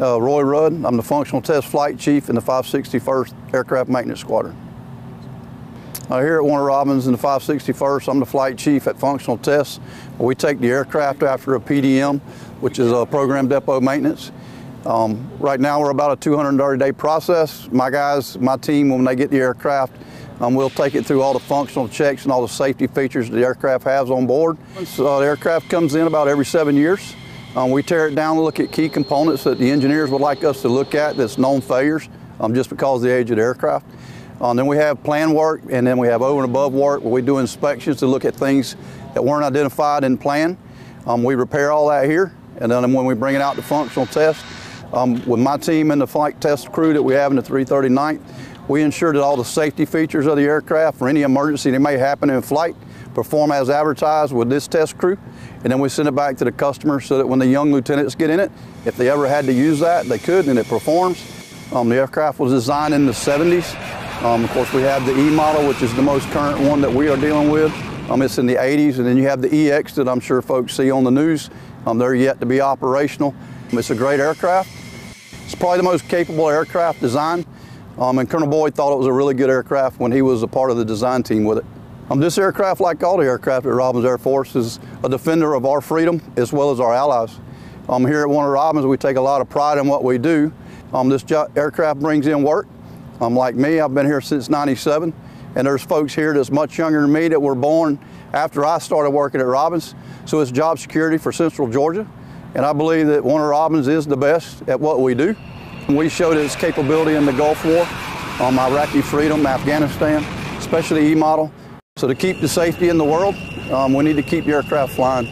Uh, Roy Rudd, I'm the Functional Test Flight Chief in the 561st Aircraft Maintenance Squadron. Uh, here at Warner Robins in the 561st, I'm the Flight Chief at Functional Tests. We take the aircraft after a PDM, which is a Program Depot Maintenance. Um, right now we're about a 230-day process. My guys, my team, when they get the aircraft, um, we'll take it through all the functional checks and all the safety features the aircraft has on board. So the aircraft comes in about every seven years. Um, we tear it down look at key components that the engineers would like us to look at that's known failures um, just because of the age of the aircraft. Um, then we have plan work and then we have over and above work where we do inspections to look at things that weren't identified in plan. Um, we repair all that here and then when we bring it out to functional test, um, with my team and the flight test crew that we have in the 339th, we ensure that all the safety features of the aircraft for any emergency that may happen in flight perform as advertised with this test crew, and then we send it back to the customer so that when the young lieutenants get in it, if they ever had to use that, they could, and it performs. Um, the aircraft was designed in the 70s. Um, of course, we have the E model, which is the most current one that we are dealing with. Um, it's in the 80s, and then you have the EX that I'm sure folks see on the news. Um, they're yet to be operational. It's a great aircraft. It's probably the most capable aircraft design. Um, and Colonel Boyd thought it was a really good aircraft when he was a part of the design team with it. Um, this aircraft, like all the aircraft at Robins Air Force, is a defender of our freedom as well as our allies. Um, here at Warner Robins, we take a lot of pride in what we do. Um, this aircraft brings in work. Um, like me, I've been here since 97, and there's folks here that's much younger than me that were born after I started working at Robins. So it's job security for Central Georgia, and I believe that Warner Robins is the best at what we do. We showed its capability in the Gulf War, on Iraqi freedom, Afghanistan, especially E-model. So to keep the safety in the world, um, we need to keep the aircraft flying.